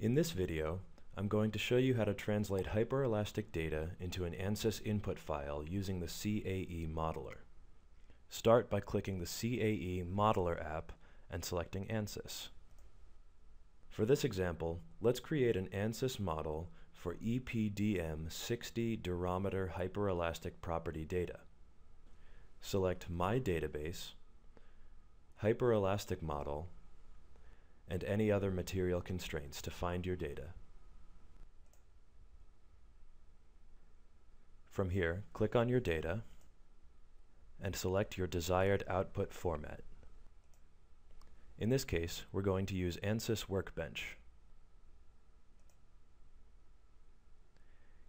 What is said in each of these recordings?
In this video, I'm going to show you how to translate hyperelastic data into an ANSYS input file using the CAE modeler. Start by clicking the CAE modeler app and selecting ANSYS. For this example, let's create an ANSYS model for EPDM 60 durometer hyperelastic property data. Select My Database, Hyperelastic Model, and any other material constraints to find your data. From here, click on your data and select your desired output format. In this case, we're going to use ANSYS Workbench.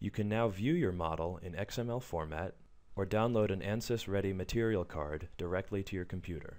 You can now view your model in XML format or download an ANSYS Ready material card directly to your computer.